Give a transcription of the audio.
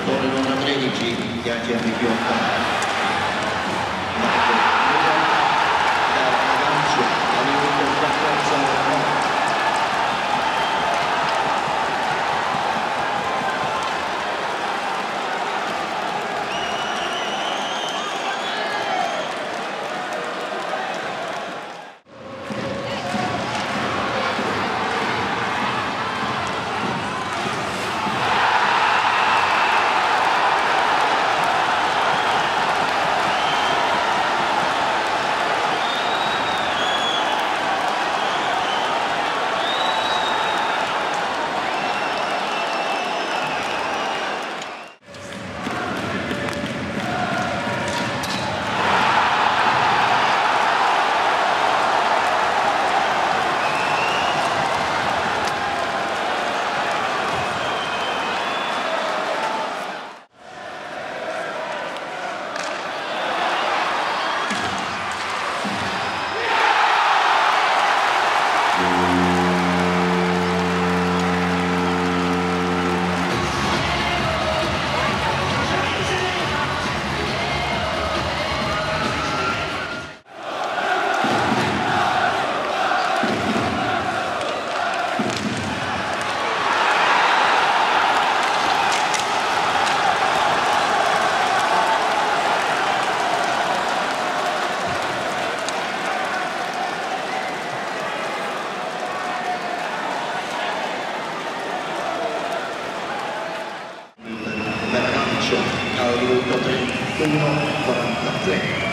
Scuola Nonna 13, Piaggia Migliotta. ションあることに。のご覧ください。